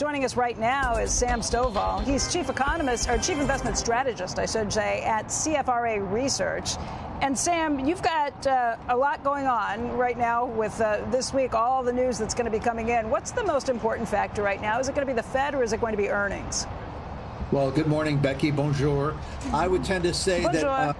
Joining us right now is Sam Stovall. He's chief economist, or chief investment strategist, I should say, at CFRA Research. And Sam, you've got uh, a lot going on right now with uh, this week, all the news that's going to be coming in. What's the most important factor right now? Is it going to be the Fed or is it going to be earnings? Well, good morning, Becky. Bonjour. I would tend to say Bonjour. that. Uh,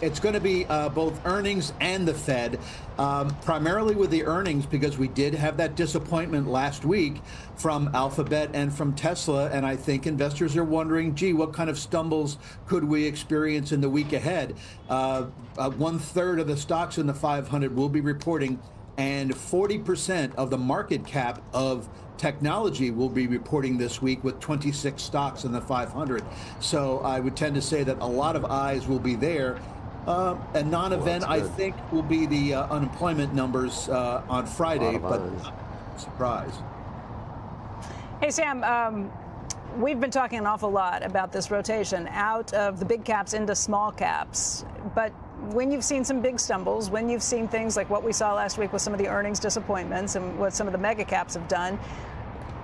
it's going to be uh, both earnings and the Fed, um, primarily with the earnings because we did have that disappointment last week from Alphabet and from Tesla. And I think investors are wondering, gee, what kind of stumbles could we experience in the week ahead? Uh, uh, one third of the stocks in the 500 will be reporting, and 40% of the market cap of technology will be reporting this week with 26 stocks in the 500. So I would tend to say that a lot of eyes will be there. Uh, a non-event, Well, I think, will be the uh, unemployment numbers uh, on Friday, but eyes. surprise. Hey, Sam, um, we've been talking an awful lot about this rotation out of the big caps into small caps. But when you've seen some big stumbles, when you've seen things like what we saw last week with some of the earnings disappointments and what some of the mega caps have done,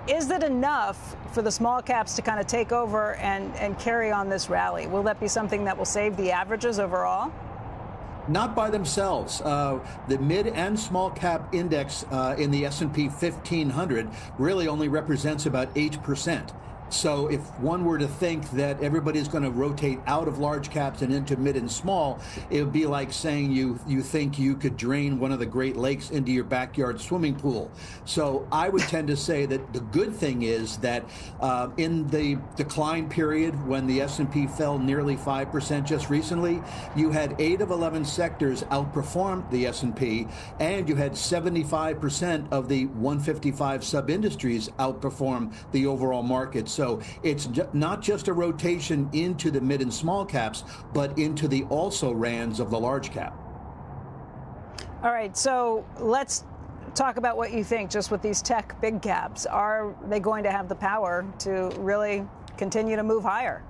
is it enough for the small caps to kind of take over and, and carry on this rally? Will that be something that will save the averages overall? not by themselves. Uh, the mid and small cap index uh, in the S&P 1500 really only represents about 8%. So if one were to think that everybody's going to rotate out of large caps and into mid and small, it would be like saying you you think you could drain one of the Great Lakes into your backyard swimming pool. So I would tend to say that the good thing is that uh, in the decline period when the S&P fell nearly 5% just recently, you had 8 of 11 sectors outperform the S&P and you had 75% of the 155 sub-industries outperform the overall market. So it's ju- not just a rotation into the mid and small caps, but into the also rans of the large cap. All right, so let's talk about what you think just with these tech big caps. Are they going to have the power to really continue to move higher?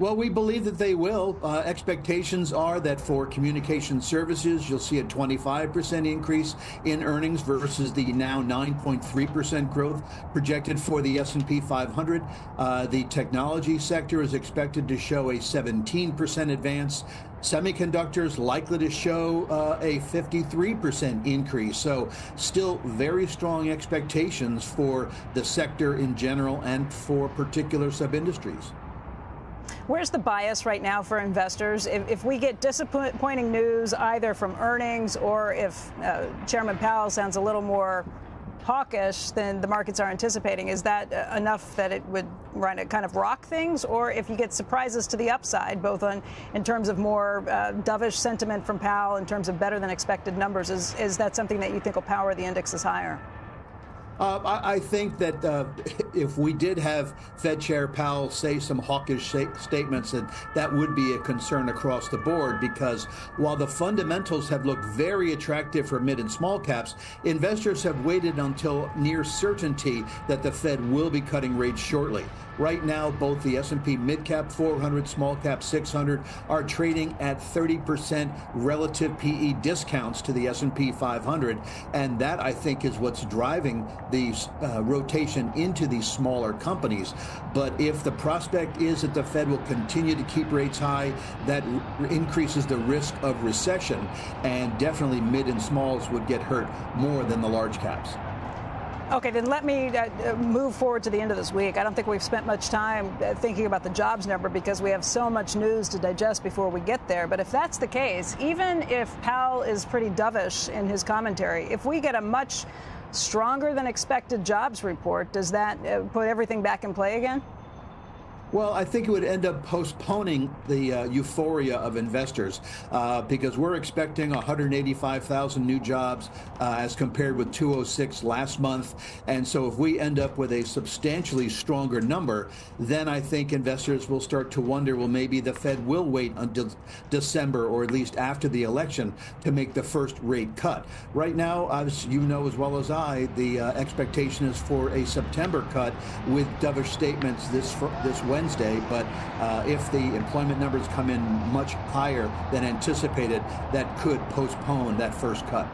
Well, we believe that they will. Uh, expectations are that for communication services, you'll see a 25% increase in earnings versus the now 9.3% growth projected for the S&P 500. Uh, the technology sector is expected to show a 17% advance. Semiconductors likely to show uh, a 53% increase. So, still very strong expectations for the sector in general and for particular sub industries. Where's the bias right now for investors? If, if we get disappointing news either from earnings or if uh, Chairman Powell sounds a little more hawkish than the markets are anticipating, is that uh, enough that it would kind of rock things? Or if you get surprises to the upside, both on in terms of more uh, dovish sentiment from Powell, in terms of better than expected numbers, is, is that something that you think will power the indexes higher? Uh, I, I think that uh, if we did have Fed Chair Powell say some hawkish statements, that that would be a concern across the board because while the fundamentals have looked very attractive for mid and small caps, investors have waited until near certainty that the Fed will be cutting rates shortly. Right now, both the S&P Midcap 400, Small Cap 600 are trading at 30% relative PE discounts to the S&P 500, and that I think is what's driving the uh, rotation into these smaller companies. But if the prospect is that the Fed will continue to keep rates high, that r- increases the risk of recession, and definitely mid and smalls would get hurt more than the large caps. Okay, then let me uh, uh, move forward to the end of this week. I don't think we've spent much time uh, thinking about the jobs number because we have so much news to digest before we get there. But if that's the case, even if Powell is pretty dovish in his commentary, if we get a much stronger than expected jobs report, does that uh, put everything back in play again? Well, I think it would end up postponing the uh, euphoria of investors uh, because we're expecting 185,000 new jobs uh, as compared with 206 last month. And so if we end up with a substantially stronger number, then I think investors will start to wonder well, maybe the Fed will wait until December or at least after the election to make the first rate cut. Right now, as you know as well as I, the uh, expectation is for a September cut with dovish statements this, this Wednesday. But uh, if the employment numbers come in much higher than anticipated, that could postpone that first cut.